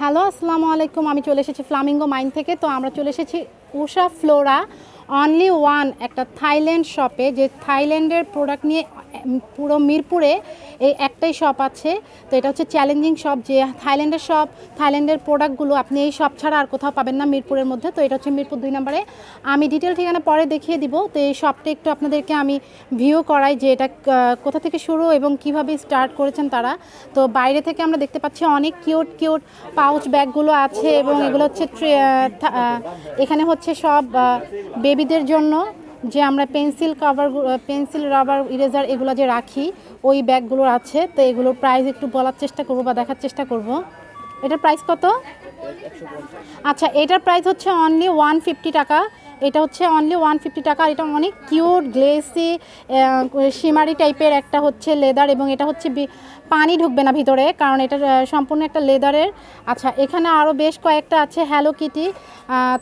Hello, আসসালামু আলাইকুম। আমি চলে এসেছি ফ্লামিঙ্গো মাইন থেকে। তো আমরা চলে এসেছি উষা ফ্লোরা অনলি ওয়ান একটা থাইল্যান্ড শপে যে থাইল্যান্ডের প্রোডাক্ট নিয়ে পুরো মিরপুরে এই একটাই শপ আছে। তো এটা হচ্ছে চ্যালেঞ্জিং শপ যে থাইল্যান্ডের শপ থাইল্যান্ডের প্রোডাক্টগুলো আপনি এই শপ ছাড়া আর কোথাও পাবেন না মিরপুরের মধ্যে। তো এটা হচ্ছে মিরপুর দুই নম্বরে। আমি ডিটেল ঠিকানা পরে দেখিয়ে দিব। তো এই শপটা একটু আপনাদেরকে আমি ভিউ করাই যে এটা কোথা থেকে শুরু এবং কীভাবে স্টার্ট করেছেন তারা। তো বাইরে থেকে আমরা দেখতে পাচ্ছি অনেক কিউট কিউট পাউচ ব্যাগগুলো আছে এবং এগুলো হচ্ছে এখানে হচ্ছে সব বেবিদের জন্য যে আমরা pencil cover pencil rubber eraser এগুলো যে রাখি, ওই ব্যাগগুলো আছে, তো এগুলোর প্রাইস একটু বলার চেষ্টা করব বা দেখার চেষ্টা করব। এটার প্রাইস কত? আচ্ছা এটার প্রাইস হচ্ছে অনলি ওয়ান ফিফটি টাকা। এটা হচ্ছে অনলি ওয়ান ফিফটি টাকা এটা অনেক কিউট গ্লেসি শিমারি টাইপের একটা হচ্ছে লেদার এবং এটা হচ্ছে পানি ঢুকবে না ভিতরে, কারণ এটা সম্পূর্ণ একটা লেদারের আচ্ছা এখানে আরও বেশ কয়েকটা আছে হ্যালো কিটি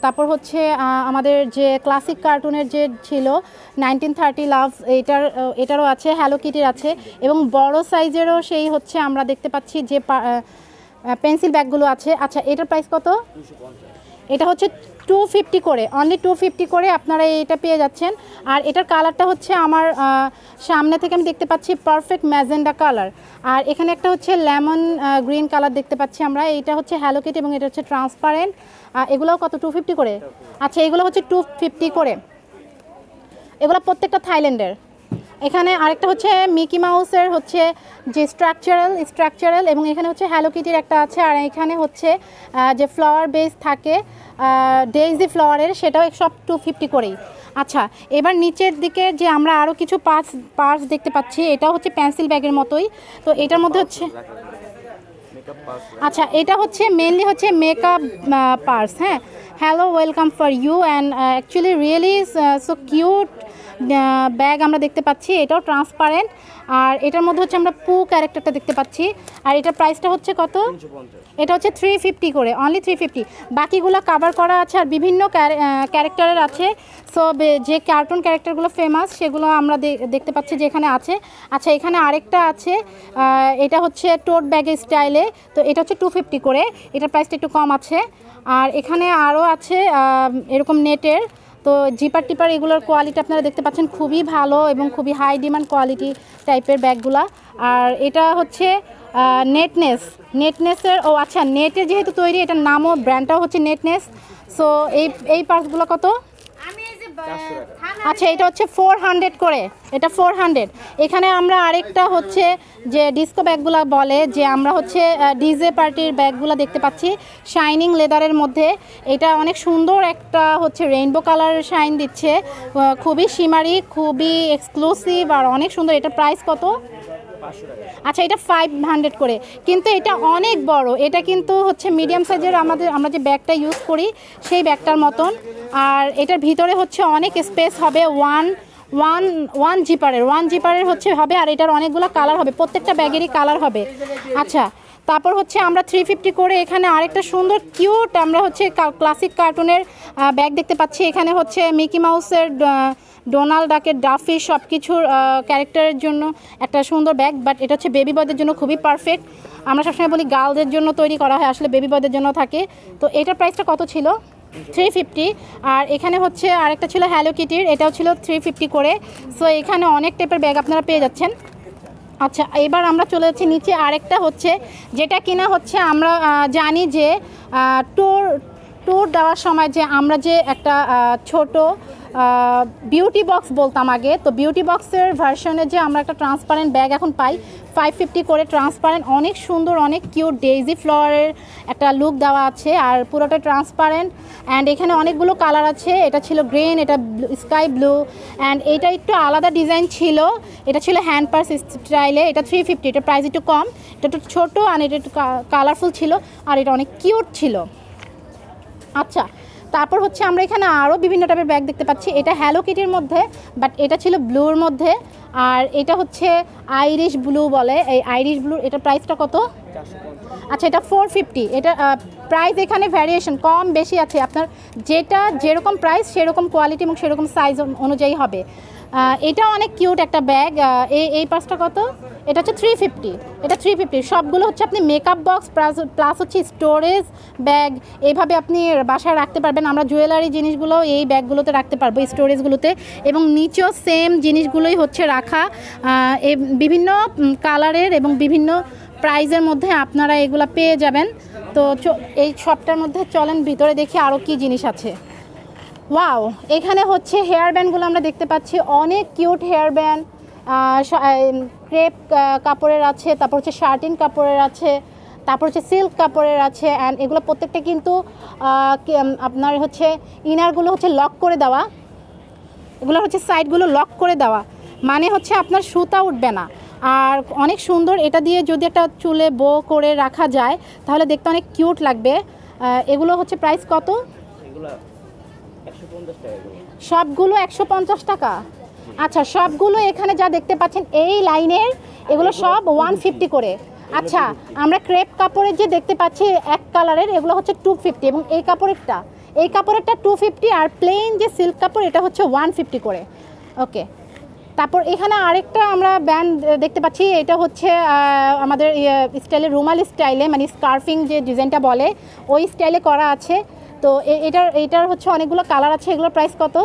তারপর হচ্ছে আমাদের যে ক্লাসিক কার্টুনের যে ছিল নাইনটিন থার্টি লাভ এটার এটারও আছে হ্যালো কিটির আছে, এবং বড় সাইজেরও সেই হচ্ছে আমরা দেখতে পাচ্ছি যে পেন্সিল ব্যাগগুলো আছে। আচ্ছা এটার প্রাইস কত? এটা হচ্ছে টু ফিফটি করে অনলি টু ফিফটি করে আপনারা এটা পেয়ে যাচ্ছেন। আর এটার কালারটা হচ্ছে আমার সামনে থেকে আমি দেখতে পাচ্ছি পারফেক্ট ম্যাজেন্ডা কালার আর এখানে একটা হচ্ছে লেমন গ্রিন কালার দেখতে পাচ্ছি আমরা। এইটা হচ্ছে হ্যালোকেট এবং এটা হচ্ছে ট্রান্সপারেন্ট এগুলোও কত টু ফিফটি করে? আচ্ছা এগুলো হচ্ছে টু ফিফটি করে। এগুলো প্রত্যেকটা থাইল্যান্ডের। এখানে আরেকটা হচ্ছে মিকি মাউসের হচ্ছে যে স্ট্রাকচারাল স্ট্রাকচারাল এবং এখানে হচ্ছে হ্যালো কিটির একটা আছে। আর এখানে হচ্ছে যে ফ্লাওয়ার বেস থাকে ডেইজি ফ্লাওয়ারের সেটাও সব টু ফিফটি করেই। আচ্ছা এবার নিচের দিকে যে আমরা আরও কিছু পার্স পার্স দেখতে পাচ্ছি এটাও হচ্ছে পেন্সিল ব্যাগের মতোই। তো এটার মধ্যে হচ্ছে আচ্ছা এটা হচ্ছে মেনলি হচ্ছে মেকআপ পার্স হ্যাঁ? Hello welcome for you and actually really so cute bag আমরা দেখতে পাচ্ছি। এটাও ট্রান্সপারেন্ট আর এটার মধ্যে হচ্ছে আমরা পু ক্যারেক্টারটা দেখতে পাচ্ছি। আর এটার প্রাইসটা হচ্ছে কত? এটা হচ্ছে থ্রি ফিফটি করে অনলি থ্রি ফিফটি বাকিগুলো কাভার করা আছে আর বিভিন্ন ক্যারেক্টারের আছে। সো যে কার্টুন ক্যারেক্টারগুলো ফেমাস সেগুলো আমরা দেখতে পাচ্ছি যে এখানে আছে। আচ্ছা এখানে আরেকটা আছে এটা হচ্ছে টোট ব্যাগের স্টাইলে তো এটা হচ্ছে টু ফিফটি করে এটার প্রাইসটা একটু কম আছে। আর এখানে আরও আছে এরকম নেটের তো জিপার টিপার এগুলোর কোয়ালিটি আপনারা দেখতে পাচ্ছেন খুবই ভালো এবং খুবই হাই ডিমান্ড কোয়ালিটি টাইপের ব্যাগগুলা। আর এটা হচ্ছে নেটনেস নেটনেসের ও আচ্ছা নেটে যেহেতু তৈরি, এটার নামও ব্র্যান্ডটাও হচ্ছে নেটনেস সো এই এই পার্সগুলো কত? আচ্ছা এটা হচ্ছে ফোর হান্ড্রেড করে। এটা ফোর হান্ড্রেড এখানে আমরা আরেকটা হচ্ছে যে ডিস্কো ব্যাগগুলো বলে যে আমরা হচ্ছে ডিজে পার্টির ব্যাগগুলো দেখতে পাচ্ছি শাইনিং লেদারের মধ্যে। এটা অনেক সুন্দর একটা হচ্ছে রেইনবো কালারের শাইন দিচ্ছে। খুবই সিমারি খুবই এক্সক্লুসিভ আর অনেক সুন্দর। এটা প্রাইস কত? আচ্ছা এটা ফাইভ হান্ড্রেড করে। কিন্তু এটা অনেক বড়। এটা কিন্তু হচ্ছে মিডিয়াম সাইজের আমাদের আমরা যে ব্যাগটা ইউজ করি, সেই ব্যাগটার মতন। আর এটার ভিতরে হচ্ছে অনেক স্পেস হবে ওয়ান ওয়ান ওয়ান জিপারের ওয়ান জিপারের হচ্ছে হবে, আর এটার অনেকগুলো কালার হবে। প্রত্যেকটা ব্যাগেরই কালার হবে। আচ্ছা তারপর হচ্ছে আমরা থ্রি ফিফটি করে এখানে আরেকটা সুন্দর কিউট আমরা হচ্ছে ক্লাসিক কার্টুনের ব্যাগ দেখতে পাচ্ছি। এখানে হচ্ছে মিকি মাউসের ডোনাল্ড ডাকের ডাফি সব কিছুর ক্যারেক্টারের জন্য একটা সুন্দর ব্যাগ বাট এটা হচ্ছে বেবি বয়দের জন্য খুবই পারফেক্ট আমরা সবসময় বলি গার্লদের জন্য তৈরি করা হয়, আসলে বেবি বয়দের জন্য থাকে। তো এটার প্রাইসটা কত ছিল? থ্রি ফিফটি আর এখানে হচ্ছে আরেকটা ছিল হ্যালো কিটির এটাও ছিল থ্রি ফিফটি করে। সো এখানে অনেক টাইপের ব্যাগ আপনারা পেয়ে যাচ্ছেন। আচ্ছা এবার আমরা চলে যাচ্ছি নিচে আরেকটা হচ্ছে, যেটা কিনা হচ্ছে আমরা জানি যে ট্যুর ট্যুর দেওয়ার সময় যে আমরা যে একটা ছোট বিউটি বক্স বলতাম আগে। তো বিউটি বক্সের ভার্সনে যে আমরা একটা ট্রান্সপারেন্ট ব্যাগ এখন পাই ফাইভ ফিফটি করে ট্রান্সপারেন্ট অনেক সুন্দর, অনেক কিউট ডেইজি ফ্লাওয়ারের একটা লুক দেওয়া আছে, আর পুরোটা ট্রান্সপারেন্ট অ্যান্ড এখানে অনেকগুলো কালার আছে, এটা ছিল গ্রিন এটা স্কাই ব্লু অ্যান্ড এটা একটু আলাদা ডিজাইন ছিল, এটা ছিল হ্যান্ড পার্স স্টাইলে এটা থ্রি ফিফটি এটা প্রাইস একটু কম, এটা একটু ছোটো আর এটা একটু কালারফুল ছিল, আর এটা অনেক কিউট ছিল। আচ্ছা তারপর হচ্ছে আমরা এখানে আরও বিভিন্ন টাইপের ব্যাগ দেখতে পাচ্ছি। এটা হ্যালো কিটির মধ্যে বাট এটা ছিল ব্লুর মধ্যে। আর এটা হচ্ছে আইরিশ ব্লু বলে। এই আইরিশ ব্লুর এটা প্রাইসটা কত? আচ্ছা এটা ফোর ফিফটি এটা প্রাইস এখানে ভ্যারিয়েশন কম বেশি আছে। আপনার যেটা যেরকম প্রাইস সেরকম কোয়ালিটি এবং সেরকম সাইজ অনুযায়ী হবে। এটা অনেক কিউট একটা ব্যাগ। এই এই পাঁচটা কত? এটা হচ্ছে থ্রি ফিফটি এটা থ্রি ফিফটি সবগুলো হচ্ছে আপনি মেকআপ বক্স প্লাস প্লাস হচ্ছে স্টোরেজ ব্যাগ এইভাবে আপনি বাসায় রাখতে পারবেন। আমরা জুয়েলারি জিনিসগুলো এই ব্যাগগুলোতে রাখতে পারব স্টোরেজগুলোতে এবং নিচেও সেম জিনিসগুলোই হচ্ছে রাখা। বিভিন্ন কালারের এবং বিভিন্ন প্রাইজের মধ্যে আপনারা এগুলো পেয়ে যাবেন। তো এই শপটার মধ্যে চলেন, ভিতরে দেখি আরও কি জিনিস আছে। ওয়াও এখানে হচ্ছে হেয়ার ব্যান্ডগুলো আমরা দেখতে পাচ্ছি। অনেক কিউট হেয়ার ব্যান্ড ক্রেপ কাপড়ের আছে, তারপর হচ্ছে শার্টিন কাপড়ের আছে, তারপর হচ্ছে সিল্ক কাপড়ের আছে অ্যান্ড এগুলো প্রত্যেকটা কিন্তু আপনার হচ্ছে ইনারগুলো হচ্ছে লক করে দেওয়া। এগুলো হচ্ছে সাইডগুলো লক করে দেওয়া। মানে হচ্ছে আপনার সুতা উঠবে না। আর অনেক সুন্দর এটা দিয়ে যদি একটা চুলে বো করে রাখা যায়, তাহলে দেখতে অনেক কিউট লাগবে। এগুলো হচ্ছে প্রাইস কত? সবগুলো একশো পঞ্চাশ টাকা? আচ্ছা সবগুলো এখানে যা দেখতে পাচ্ছেন এই লাইনের এগুলো সব ওয়ান ফিফটি করে। আচ্ছা আমরা ক্রেপ কাপড়ের যে দেখতে পাচ্ছি এক কালারের এগুলো হচ্ছে টু ফিফটি এবং এই কাপড়েরটা। এই কাপড়েরটা টু ফিফটি আর প্লেন যে সিল্ক কাপড় এটা হচ্ছে ওয়ান ফিফটি করে। ওকে তারপর এখানে আরেকটা আমরা ব্যান্ড দেখতে পাচ্ছি এটা হচ্ছে আমাদের স্টাইলে রুমাল স্টাইলে মানে স্কার্ফিং যে ডিজাইনটা বলে ওই স্টাইলে করা আছে। তো এটার এটার হচ্ছে অনেকগুলো কালার আছে এগুলোর প্রাইস কত?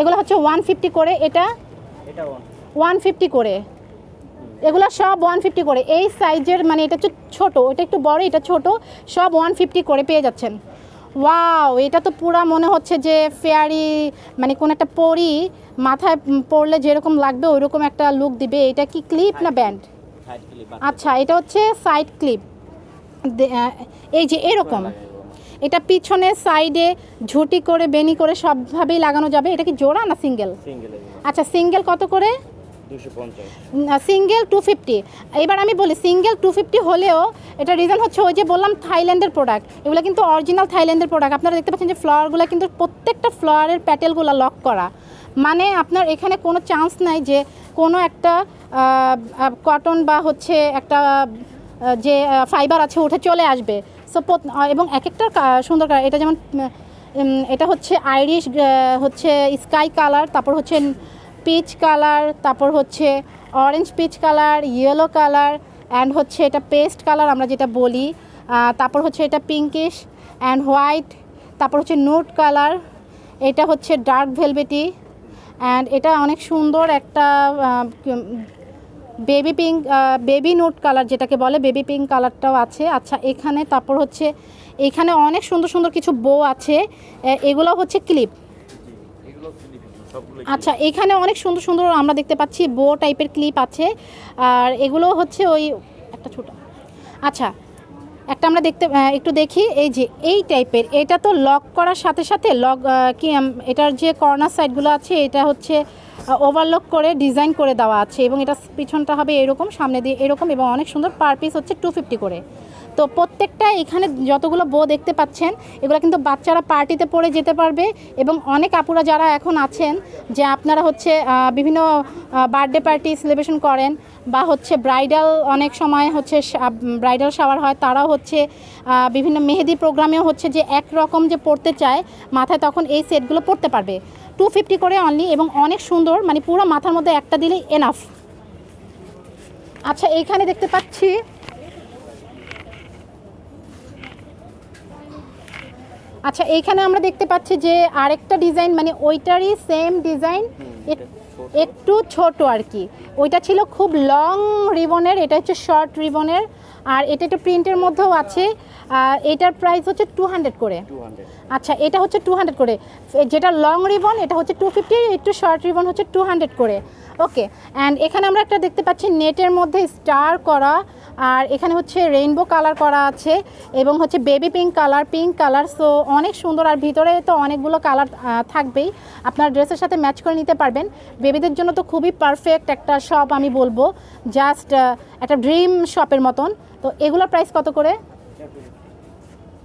এগুলো হচ্ছে ওয়ান ফিফটি করে এটা ওয়ান ফিফটি করে। এগুলো সব ওয়ান ফিফটি করে। এই সাইজের মানে এটা হচ্ছে ছোটো এটা একটু বড় এটা ছোট সব ওয়ান ফিফটি করে পেয়ে যাচ্ছেন। ওয়াও এটা তো পুরা মনে হচ্ছে যে ফেয়ারি মানে কোন একটা পরি মাথায় পরলে যেরকম লাগবে ওইরকম একটা লুক দিবে। এটা কি ক্লিপ না ব্যান্ড আচ্ছা এটা হচ্ছে সাইড ক্লিপ এই যে এরকম। এটা পিছনে সাইডে ঝুটি করে বেনি করে সবভাবেই লাগানো যাবে। এটা কি জোড়া না সিঙ্গেল? আচ্ছা সিঙ্গেল কত করে? সিঙ্গেল টু ফিফটি এবার আমি বলি সিঙ্গেল টু ফিফটি হলেও এটা রিজন হচ্ছে ওই যে বললাম থাইল্যান্ডের প্রোডাক্ট এগুলো কিন্তু অরিজিনাল থাইল্যান্ডের প্রোডাক্ট আপনারা দেখতে পাচ্ছেন যে ফ্লাওয়ারগুলো কিন্তু প্রত্যেকটা ফ্লাওয়ারের প্যাটেলগুলো লক করা। মানে আপনার এখানে কোনো চান্স নাই যে কোনো একটা কটন বা হচ্ছে একটা যে ফাইবার আছে উঠে চলে আসবে। সো এবং এক একটা সুন্দর কালার এটা যেমন এটা হচ্ছে আইরিশ হচ্ছে স্কাই কালার, তারপর হচ্ছে পিচ কালার, তারপর হচ্ছে orange peach colour, yellow colour, and হচ্ছে এটা পেস্ট কালার আমরা যেটা বলি তারপর হচ্ছে এটা পিঙ্কিশ, অ্যান্ড হোয়াইট, তারপর হচ্ছে নোট কালার, এটা হচ্ছে ডার্ক ভেলভেটি, অ্যান্ড এটা অনেক সুন্দর একটা baby pink baby note colour যেটাকে বলে, বেবি পিঙ্ক কালারটাও আছে। আচ্ছা এখানে তারপর হচ্ছে, এখানে অনেক সুন্দর সুন্দর কিছু বো আছে। এগুলো হচ্ছে ক্লিপ। আচ্ছা এখানে অনেক সুন্দর সুন্দর আমরা দেখতে পাচ্ছি বো টাইপের ক্লিপ আছে। আর এগুলো হচ্ছে ওই, একটা ছোট আচ্ছা একটা আমরা দেখতে একটু দেখি। এই যে, এই টাইপের, এটা তো লক করার সাথে সাথে লক কি এটার যে কর্নার সাইডগুলো আছে, এটা হচ্ছে ওভারলক করে ডিজাইন করে দেওয়া আছে এবং এটা পিছনটা হবে এরকম, সামনে দিয়ে এরকম এবং অনেক সুন্দর পার পিস হচ্ছে টু ফিফটি করে। তো প্রত্যেকটা এখানে যতগুলো বো দেখতে পাচ্ছেন, এগুলো কিন্তু বাচ্চারা পার্টিতে পড়ে যেতে পারবে এবং অনেক আপুরা যারা এখন আছেন যে আপনারা হচ্ছে বিভিন্ন বার্থডে পার্টি সেলিব্রেশন করেন বা হচ্ছে ব্রাইডাল অনেক সময় হচ্ছে ব্রাইডাল শাওয়ার হয়, তারাও হচ্ছে বিভিন্ন মেহেদি প্রোগ্রামেও হচ্ছে যে একরকম যে পড়তে চায়, মাথায় তখন এই সেটগুলো পড়তে পারবে। টু ফিফটি করে অনলি এবং অনেক সুন্দর মানে পুরো মাথার মধ্যে একটা দিলেই এনাফ আচ্ছা এইখানে দেখতে পাচ্ছি আচ্ছা এইখানে আমরা দেখতে পাচ্ছি যে আরেকটা ডিজাইন মানে ওইটারই সেম ডিজাইন একটু ছোট আর কি। ওইটা ছিল খুব লং রিবনের এটা হচ্ছে শর্ট রিবনের আর এটা একটা প্রিন্টের মধ্যেও আছে। এটার প্রাইস হচ্ছে টু হান্ড্রেড করে। আচ্ছা এটা হচ্ছে টু হান্ড্রেড করে। যেটা লং রিবন এটা হচ্ছে টু ফিফটি একটু শর্ট রিবন হচ্ছে টু হান্ড্রেড করে। ওকে অ্যান্ড এখানে আমরা একটা দেখতে পাচ্ছি নেটের মধ্যে স্টার করা, আর এখানে হচ্ছে রেইনবো কালার করা আছে, এবং হচ্ছে baby pink colour pink colour so অনেক সুন্দর, আর ভিতরে তো অনেকগুলো কালার থাকবেই। আপনার ড্রেসের সাথে ম্যাচ করে নিতে পারবেন। বেবিদের জন্য তো খুবই পারফেক্ট একটা শপ আমি বলব জাস্ট একটা ড্রিম শপের মতন। তো এগুলোর প্রাইস কত করে?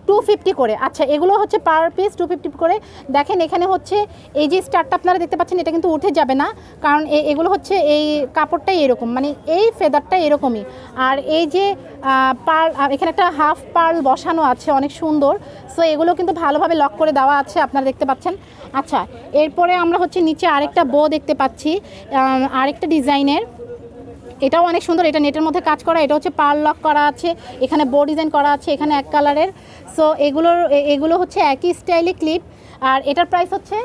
টু ফিফটি করে। আচ্ছা এগুলো হচ্ছে পার পিস টু ফিফটি করে। দেখেন, এখানে হচ্ছে এই যে স্টারটা আপনারা দেখতে পাচ্ছেন, এটা কিন্তু উঠে যাবে না। কারণ এগুলো হচ্ছে এই কাপড়টাই এরকম মানে এই ফেদারটা এরকমই। আর এই যে পার্ল এখানে একটা হাফ পার্ল বসানো আছে, অনেক সুন্দর। সো এগুলো কিন্তু ভালোভাবে লক করে দেওয়া আছে, আপনারা দেখতে পাচ্ছেন। আচ্ছা এরপরে আমরা হচ্ছে নিচে আরেকটা বো দেখতে পাচ্ছি আরেকটা ডিজাইনের এটাও অনেক সুন্দর, এটা নেটের মধ্যে কাজ করা, এটা হচ্ছে পার লক করা আছে, এখানে বো ডিজাইন করা আছে, এখানে এক কালারের সো এগুলোর এগুলো হচ্ছে একই স্টাইলে ক্লিপ আর এটার প্রাইস হচ্ছে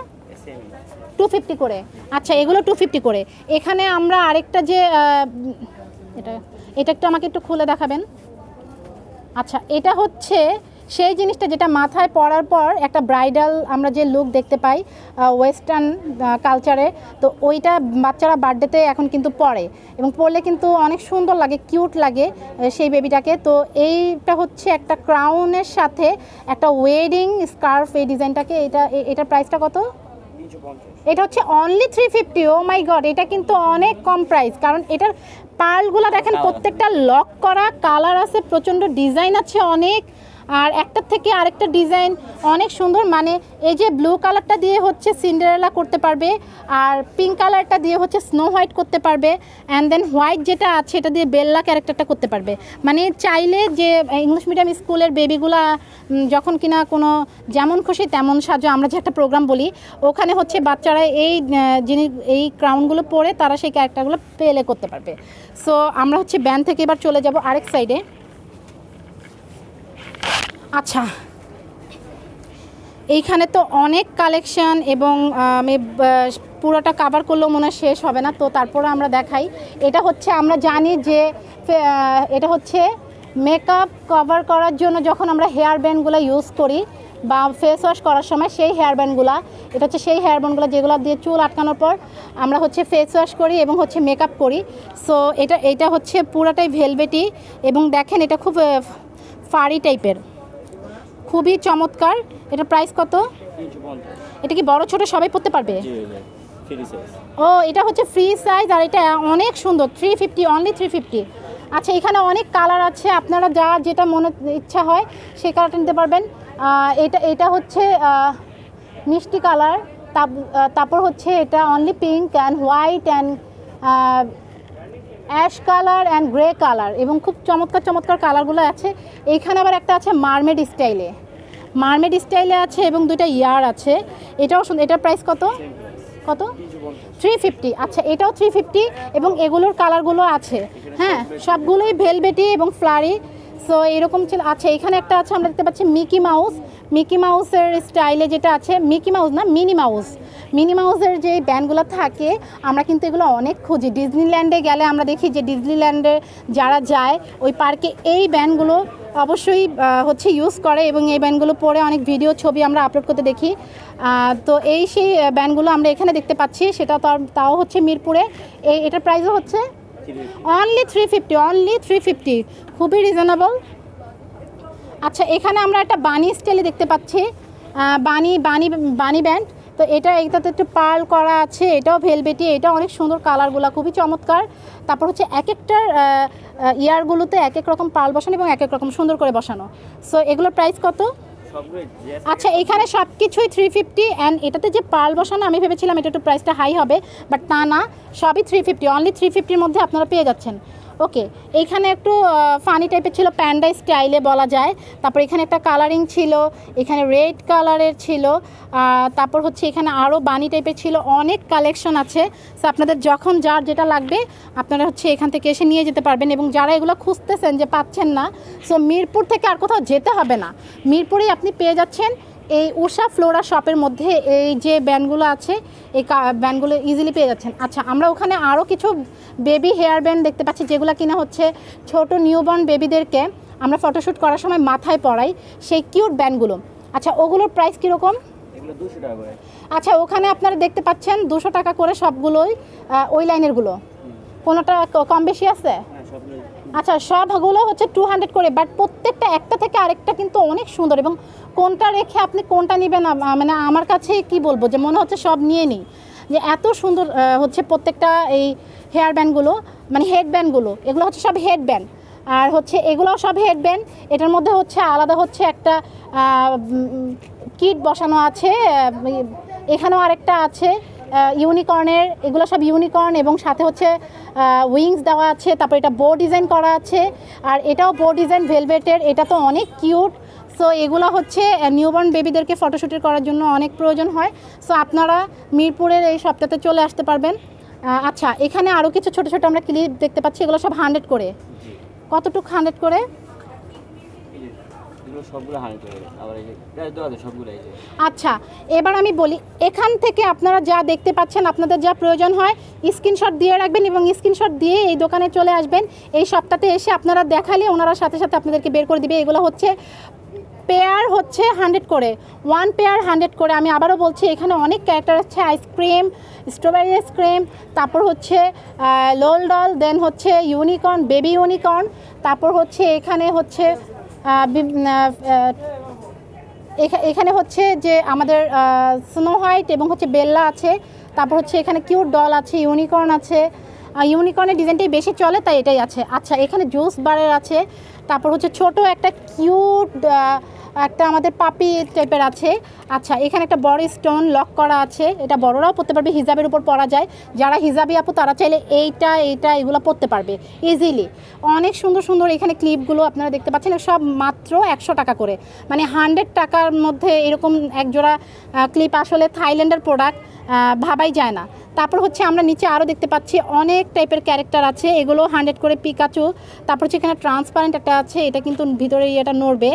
টু ফিফটি করে। আচ্ছা এগুলো টু ফিফটি করে। এখানে আমরা আরেকটা যে এটা এটা একটু আমাকে একটু খুলে দেখাবেন। আচ্ছা এটা হচ্ছে সেই জিনিসটা যেটা মাথায় পরার পর একটা ব্রাইডাল আমরা যে লুক দেখতে পাই ওয়েস্টার্ন কালচারে তো ওইটা বাচ্চারা বার্থডেতে এখন কিন্তু পরে এবং পরলে কিন্তু অনেক সুন্দর লাগে কিউট লাগে সেই বেবিটাকে তো এইটা হচ্ছে একটা ক্রাউনের সাথে একটা ওয়েডিং স্কার্ফ এই ডিজাইনটাকে এটা এটার প্রাইসটা কত? এটা হচ্ছে only three fifty oh my god এটা কিন্তু অনেক কম প্রাইস কারণ এটার পার্লগুলো দেখেন প্রত্যেকটা লক করা কালার আছে প্রচণ্ড ডিজাইন আছে অনেক। আর একটার থেকে আরেকটা ডিজাইন অনেক সুন্দর মানে এই যে ব্লু কালারটা দিয়ে হচ্ছে সিন্ডারেলা করতে পারবে আর পিঙ্ক কালারটা দিয়ে হচ্ছে স্নো হোয়াইট করতে পারবে অ্যান্ড দেন হোয়াইট যেটা আছে এটা দিয়ে বেল্লা ক্যারেক্টারটা করতে পারবে। মানে চাইলে যে ইংলিশ মিডিয়াম স্কুলের বেবিগুলা যখন কিনা কোনো যেমন খুশি তেমন সাজো, আমরা যে একটা প্রোগ্রাম বলি, ওখানে হচ্ছে বাচ্চারা এই জিনিস এই ক্রাউনগুলো পরে তারা সেই ক্যারেক্টারগুলো পেলে করতে পারবে। সো আমরা হচ্ছে ব্যান থেকে এবার চলে যাব আরেক সাইডে আচ্ছা। এইখানে তো অনেক কালেকশন এবং আমি পুরোটা কাভার করলেও মনে শেষ হবে না, তো তারপরে আমরা দেখাই। এটা হচ্ছে, আমরা জানি যে এটা হচ্ছে মেকআপ কভার করার জন্য যখন আমরা হেয়ার ব্যান্ডগুলো ইউজ করি বা ফেস ওয়াশ করার সময় সেই হেয়ার ব্যান্ডগুলো এটা হচ্ছে সেই হেয়ার ব্যান্ডগুলো যেগুলো দিয়ে চুল আটকানোর পর আমরা হচ্ছে ফেস ওয়াশ করি এবং হচ্ছে মেকআপ করি। সো এটা এটা হচ্ছে পুরাটাই ভেলভেটি এবং দেখেন এটা খুব ফারি টাইপের। খুবই চমৎকার। এটা প্রাইস কত? এটা কি বড় ছোট সবাই পড়তে পারবে? ও এটা হচ্ছে ফ্রি সাইজ আর এটা অনেক সুন্দর three fifty only three fifty আচ্ছা এখানে অনেক কালার আছে আপনারা যা যেটা মনে ইচ্ছা হয় সে কালারটা নিতে পারবেন। এটা এটা হচ্ছে মিষ্টি কালার তারপর হচ্ছে এটা only pink and white and ash colour and grey colour এবং খুব চমৎকার চমৎকার কালারগুলো আছে। এইখানে আবার একটা আছে মারমেড স্টাইলে। মারমেড স্টাইলে আছে এবং দুইটা ইয়ার আছে। এটাও এটার প্রাইস কত? কত? Three fifty. আচ্ছা এটাও থ্রি ফিফটি এবং এগুলোর কালারগুলো আছে। হ্যাঁ সবগুলোই ভেলভেটি এবং ফ্লারি। সো এরকম ছিল আচ্ছা এখানে একটা আছে, আমরা দেখতে পাচ্ছি মিকি মাউস মিকি মাউসের স্টাইলে যেটা আছে মিকি মাউস না মিনি মাউস মিনি মাউসের যে ব্যান্ডগুলো থাকে, আমরা কিন্তু এগুলো অনেক খুঁজি। ডিজনিল্যান্ডে গেলে আমরা দেখি যে ডিজনিল্যান্ডে যারা যায়, ওই পার্কে এই ব্যান্ডগুলো অবশ্যই হচ্ছে ইউজ করে এবং এই ব্যান্ডগুলো পরে অনেক ভিডিও ছবি আমরা আপলোড করতে দেখি। তো এই সেই ব্যান্ডগুলো আমরা এখানে দেখতে পাচ্ছি। সেটা তাও হচ্ছে মিরপুরে। এই এটার প্রাইসও হচ্ছে only three fifty only three fifty খুবই রিজনেবল আচ্ছা এখানে আমরা একটা বানি স্টাইলে দেখতে পাচ্ছি। বানি বানি বানি ব্যান্ড তো এটা, এটাতে একটু পার্ল করা আছে, এটাও ভেলভেটি এটা অনেক সুন্দর কালারগুলো খুবই চমৎকার। তারপর হচ্ছে এক একটার ইয়ারগুলোতে এক এক রকম পার্ল বসানো এবং এক এক রকম সুন্দর করে বসানো। সো এগুলোর প্রাইস কত? আচ্ছা এখানে সব কিছুই থ্রি ফিফটি অ্যান্ড এটাতে যে পাল বসানো, আমি ভেবেছিলাম এটা একটু প্রাইসটা হাই হবে বাট তা না, সবই থ্রি ফিফটি অনলি থ্রি ফিফটির মধ্যে আপনারা পেয়ে যাচ্ছেন। ওকে এখানে একটু ফানি টাইপের ছিল প্যান্ডা স্টাইলে বলা যায়। তারপর এখানে একটা কালারিং ছিল, এখানে রেড কালারের ছিল তারপর হচ্ছে এখানে আরও বানি টাইপের ছিল, অনেক কালেকশন আছে। সো আপনাদের যখন যার যেটা লাগবে, আপনারা হচ্ছে এখান থেকে এসে নিয়ে যেতে পারবেন এবং যারা এগুলো খুঁজতেছেন যে পাচ্ছেন না সো মিরপুর থেকে আর কোথাও যেতে হবে না। মিরপুরেই আপনি পেয়ে যাচ্ছেন এই উষা ফ্লোরা শপের মধ্যে এই যে ব্যান্ডগুলো আছে এই ব্যান্ডগুলো ইজিলি পেয়ে যাচ্ছেন। আচ্ছা আমরা ওখানে আরও কিছু বেবি হেয়ার ব্যান্ড দেখতে পাচ্ছি যেগুলো কিনা হচ্ছে ছোট নিউবর্ন বেবিদেরকে আমরা ফটোশ্যুট করার সময় মাথায় পরাই সেই কিউট ব্যান্ডগুলো। আচ্ছা ওগুলোর প্রাইস কীরকম? আচ্ছা ওখানে আপনারা দেখতে পাচ্ছেন দুশো টাকা করে সবগুলোই ওই লাইনেরগুলো কোনোটা কম বেশি আছে? হ্যাঁ আচ্ছা সবগুলো হচ্ছে টু হান্ড্রেড করে বাট প্রত্যেকটা একটা থেকে আরেকটা কিন্তু অনেক সুন্দর এবং কোনটা রেখে আপনি কোনটা নেবেন? মানে আমার কাছে কি বলব? যে মনে হচ্ছে সব নিয়ে নিই। যে এত সুন্দর হচ্ছে প্রত্যেকটা এই হেয়ার ব্যান্ডগুলো মানে হেড ব্যান্ডগুলো এগুলো হচ্ছে সব হেড ব্যান্ড আর হচ্ছে এগুলোও সব হেড ব্যান্ড এটার মধ্যে হচ্ছে আলাদা হচ্ছে একটা কিট বসানো আছে এখানেও আরেকটা আছে ইউনিকর্নের এগুলো সব ইউনিকর্ন এবং সাথে হচ্ছে উইংস দেওয়া আছে, তারপর এটা বো ডিজাইন করা আছে। আর এটাও বো ডিজাইন ভেলভেটের এটা তো অনেক কিউট সো এগুলো হচ্ছে নিউবর্ন বেবিদেরকে ফটোশ্যুটের করার জন্য অনেক প্রয়োজন হয়। সো আপনারা মিরপুরের এই সপ্তাহে চলে আসতে পারবেন। আচ্ছা এখানে আরও কিছু ছোটো ছোটো আমরা ক্লিপ দেখতে পাচ্ছি এগুলো সব হান্ড্রেড করে। কতটুকু হান্ড্রেড করে? আচ্ছা এবার আমি বলি এখান থেকে আপনারা যা দেখতে পাচ্ছেন আপনাদের যা প্রয়োজন হয় স্ক্রিনশট দিয়ে রাখবেন এবং স্ক্রিনশট দিয়ে এই দোকানে চলে আসবেন। এই সপ্তাহে এসে আপনারা দেখালে ওনারা সাথে সাথে আপনাদেরকে বের করে দিবে। এগুলো হচ্ছে পেয়ার হচ্ছে হান্ড্রেড করে। ওয়ান পেয়ার হান্ড্রেড করে। আমি আবারও বলছি, এখানে অনেক ক্যারেক্টার আছে আইসক্রিম স্ট্রবেরি আইসক্রিম তারপর হচ্ছে লোল ডল দেন হচ্ছে ইউনিকর্ন বেবি ইউনিকর্ন তারপর হচ্ছে এখানে হচ্ছে এখানে হচ্ছে যে আমাদের স্নো হোয়াইট এবং হচ্ছে বেল্লা আছে, তারপর হচ্ছে এখানে কিউট ডল আছে ইউনিকর্ন আছে। ইউনিকর্নের ডিজাইনটাই বেশি চলে, তাই এটাই আছে। আচ্ছা এখানে জুস বারের আছে। তারপর হচ্ছে ছোট একটা কিউট একটা আমাদের পাপি টাইপের আছে। আচ্ছা এখানে একটা বড় স্টোন লক করা আছে। এটা বড়রাও পড়তে পারবে, হিজাবের উপর পরা যায়। যারা হিজাবি আপু, তারা চাইলে এইটা এইটা, এগুলো পড়তে পারবে ইজিলি অনেক সুন্দর সুন্দর এখানে ক্লিপগুলো আপনারা দেখতে পাচ্ছেন, সব মাত্র একশো টাকা করে। মানে হান্ড্রেড টাকার মধ্যে এরকম একজোড়া ক্লিপ আসলে থাইল্যান্ডের প্রোডাক্ট ভাবাই যায় না। তারপর হচ্ছে আমরা নিচে আরও দেখতে পাচ্ছি অনেক টাইপের ক্যারেক্টার আছে, এগুলো হান্ড্রেড করে পিকাচু তারপর হচ্ছে এখানে ট্রান্সপারেন্ট একটা আছে, এটা কিন্তু ভিতরে ইয়েটা নড়বে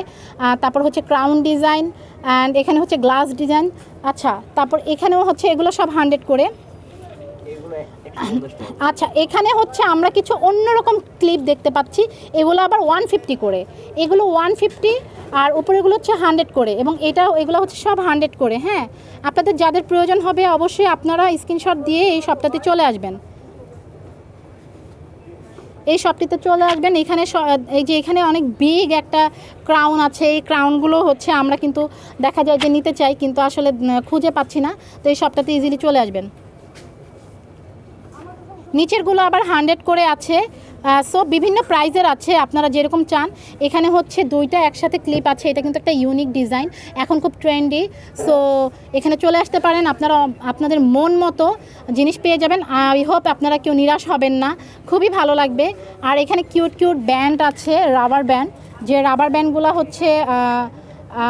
তারপর হচ্ছে ক্রাউন ডিজাইন অ্যান্ড এখানে হচ্ছে গ্লাস ডিজাইন আচ্ছা তারপর এখানেও হচ্ছে এগুলো সব হান্ড্রেড করে এগুলো একশো পঞ্চাশ টাকা আচ্ছা এখানে হচ্ছে আমরা কিছু অন্যরকম ক্লিপ দেখতে পাচ্ছি। এগুলো আবার ওয়ান ফিফটি করে। এগুলো ওয়ান ফিফটি আর উপরেগুলো হচ্ছে হান্ড্রেড করে এবং এটা এগুলো হচ্ছে সব হান্ড্রেড করে হ্যাঁ? আপনাদের যাদের প্রয়োজন হবে অবশ্যই আপনারা স্ক্রিনশট দিয়ে এই সপ্তাহে চলে আসবেন। এই শপটিতে চলে আসবেন। এখানে এই যে এখানে অনেক বিগ একটা ক্রাউন আছে। এই ক্রাউনগুলো হচ্ছে আমরা কিন্তু দেখা যায় যে নিতে চাই, কিন্তু আসলে খুঁজে পাচ্ছি না। তো এই শপটাতে ইজিলি চলে আসবেন। নিচেরগুলো আবার হান্ড্রেড করে আছে। সো বিভিন্ন প্রাইজের আছে, আপনারা যেরকম চান। এখানে হচ্ছে দুইটা একসাথে ক্লিপ আছে, এটা কিন্তু একটা ইউনিক ডিজাইন এখন খুব ট্রেন্ডি সো এখানে চলে আসতে পারেন, আপনারা আপনাদের মন মতো জিনিস পেয়ে যাবেন। আই হোপ আপনারা কেউ নিরাশ হবেন না, খুবই ভালো লাগবে। আর এখানে কিউট কিউট ব্যান্ড আছে রাবার ব্যান্ড যে রাবার ব্যান্ডগুলো হচ্ছে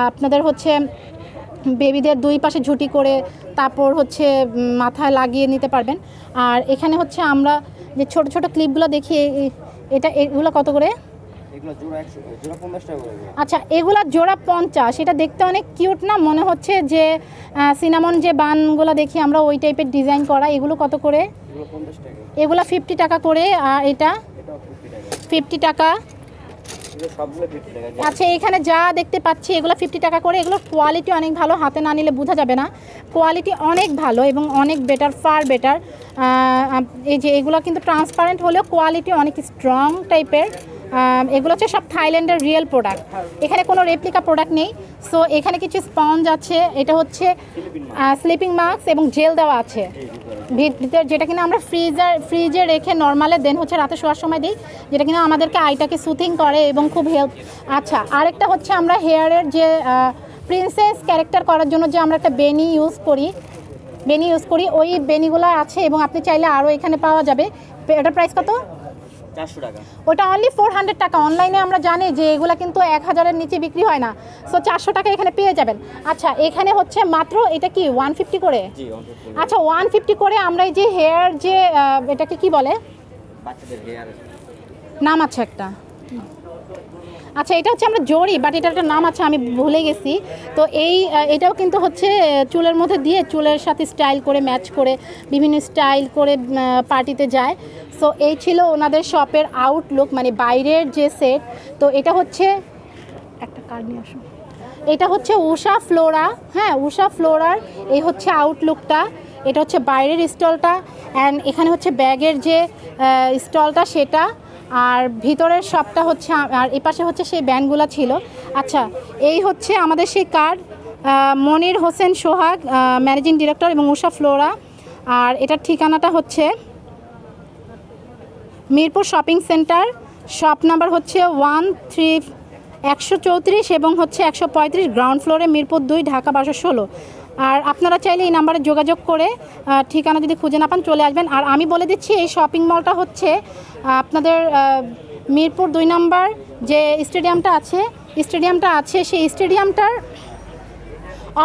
আপনাদের হচ্ছে বেবিদের দুই পাশে ঝুটি করে তারপর হচ্ছে মাথায় লাগিয়ে নিতে পারবেন। আর এখানে হচ্ছে আমরা যে ছোট ছোট ক্লিপগুলো দেখি এটা এগুলো কত করে? আচ্ছা এগুলা জোড়া পঞ্চাশ এটা দেখতে অনেক কিউট না? মনে হচ্ছে যে সিনামন যে বানগুলো দেখি আমরা ওই টাইপের ডিজাইন করা এগুলো কত করে? এগুলা ফিফটি টাকা। করে আর এটা ফিফটি টাকা। আচ্ছা এখানে যা দেখতে পাচ্ছি, এগুলো ফিফটি টাকা করে। এগুলোর কোয়ালিটি অনেক ভালো, হাতে না নিলে বোঝা যাবে না। কোয়ালিটি অনেক ভালো এবং অনেক বেটার ফার বেটার এই যে এগুলো কিন্তু ট্রান্সপারেন্ট হলেও কোয়ালিটি অনেক স্ট্রং টাইপের এগুলো হচ্ছে সব থাইল্যান্ডের রিয়েল প্রোডাক্ট এখানে কোনো রেপ্লিকা প্রোডাক্ট নেই। সো এখানে কিছু স্পঞ্জ আছে, এটা হচ্ছে স্লিপিং মাস্ক এবং জেল দেওয়া আছে। ভিত- ভিতরে যেটা কিনা আমরা ফ্রিজার ফ্রিজে রেখে নর্মালে দেন হচ্ছে রাতে শোয়ার সময় দিই, যেটা কিনা আমাদেরকে আইটাকে সুথিং করে এবং খুব হেল্প আচ্ছা আরেকটা হচ্ছে আমরা হেয়ারের যে প্রিন্সেস ক্যারেক্টার করার জন্য যে আমরা একটা বেনি ইউজ করি বেনি ইউজ করি, ওই বেনিগুলো আছে এবং আপনি চাইলে আরও এখানে পাওয়া যাবে। এটার প্রাইস কত? ওটা অনলি ফোর হান্ড্রেড টাকা। অনলাইনে আমরা জানি যে এগুলো কিন্তু এক হাজারের নিচে বিক্রি হয় না। সো চারশো টাকা এখানে পেয়ে যাবেন। আচ্ছা এখানে হচ্ছে মাত্র এটা কি ওয়ান ফিফটি করে? আচ্ছা ওয়ান ফিফটি করে আমরা এই যে হেয়ার যে এটাকে কি বলে? নাম আছে একটা। আচ্ছা এটা হচ্ছে আমরা জড়ি বাট এটার একটা নাম আছে আমি ভুলে গেছি। তো এই এটাও কিন্তু হচ্ছে চুলের মধ্যে দিয়ে চুলের সাথে স্টাইল করে ম্যাচ করে বিভিন্ন স্টাইল করে পার্টিতে যায়। সো এই ছিল ওনাদের শপের আউটলুক মানে বাইরের যে সেট তো এটা হচ্ছে, একটা কার্ড নিয়ে আসুন এটা হচ্ছে উষা ফ্লোরা হ্যাঁ উষা ফ্লোরার, এই হচ্ছে আউটলুকটা এটা হচ্ছে বাইরের স্টলটা অ্যান্ড এখানে হচ্ছে ব্যাগের যে স্টলটা সেটা। আর ভিতরের শপটা হচ্ছে, আর এপাশে হচ্ছে সেই ব্যান্ডগুলো ছিল। আচ্ছা এই হচ্ছে আমাদের সেই card Monir Hossain Sohag managing director এবং উষা ফ্লোরা। আর এটার ঠিকানাটা হচ্ছে Mirpur shopping centre, shop number হচ্ছে ওয়ান থ্রি একশো চৌত্রিশ এবং হচ্ছে একশো পঁয়ত্রিশ গ্রাউন্ড ফ্লোরে মিরপুর দুই, ঢাকা বারোশো ষোলো। আর আপনারা চাইলে এই নাম্বারে যোগাযোগ করে ঠিকানা যদি খুঁজে না পান চলে আসবেন। আর আমি বলে দিচ্ছি, এই শপিং মলটা হচ্ছে আপনাদের মিরপুর দুই নাম্বার যে স্টেডিয়ামটা আছে স্টেডিয়ামটা আছে সেই স্টেডিয়ামটার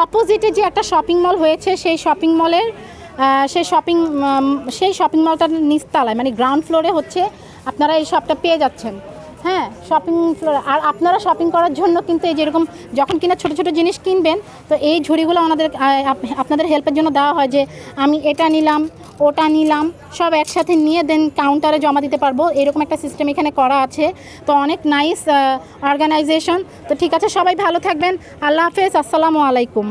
অপোজিটে যে একটা শপিং মল হয়েছে, সেই শপিং মলের সেই শপিং সেই শপিং মলটার নিচতলায় মানে গ্রাউন্ড ফ্লোরে হচ্ছে আপনারা এই শপটা পেয়ে যাচ্ছেন। হ্যাঁ শপিং ফ্লোর আর আপনারা শপিং করার জন্য কিন্তু এই যেরকম যখন কিনা ছোটো ছোটো জিনিস কিনবেন, তো এই ঝুড়িগুলো ওনাদের আপনাদের হেল্পের জন্য দেওয়া হয় যে আমি এটা নিলাম, ওটা নিলাম, সব একসাথে নিয়ে দেন কাউন্টারে জমা দিতে পারব। এরকম একটা সিস্টেম এখানে করা আছে। তো অনেক নাইস অর্গানাইজেশন তো ঠিক আছে, সবাই ভালো থাকবেন। আল্লাহ হাফেজ, আসসালামু আলাইকুম।